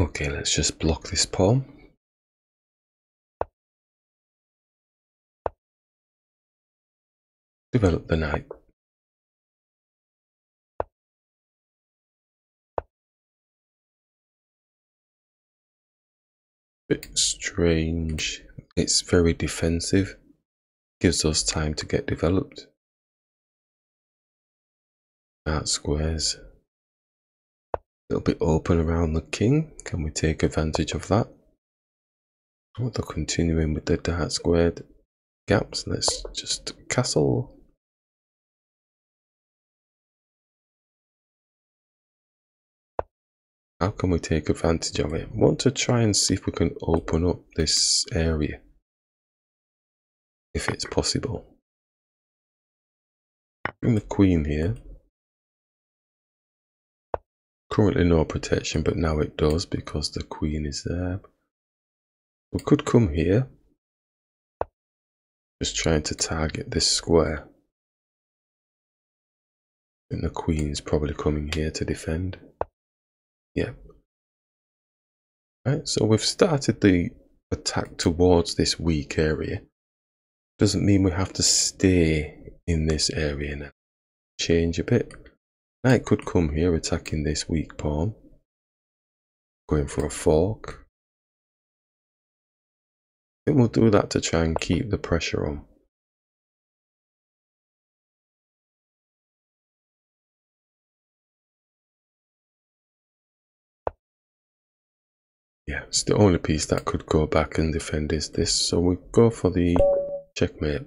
Okay, let's just block this pawn. Develop the knight. Bit strange. It's very defensive. Gives us time to get developed. Art squares. Little bit open around the king. Can we take advantage of that? Oh, they're continuing with the dark squared gaps. Let's just castle. How can we take advantage of it? I want to try and see if we can open up this area. If it's possible. Bring the queen here. Currently no protection, but now it does because the queen is there. We could come here. Just trying to target this square. And the queen is probably coming here to defend. Yeah. Right, so we've started the attack towards this weak area. Doesn't mean we have to stay in this area now. Change a bit. Knight could come here attacking this weak pawn. Going for a fork. I think we'll do that to try and keep the pressure on. Yeah, it's the only piece that could go back and defend is this. So we go for the checkmate.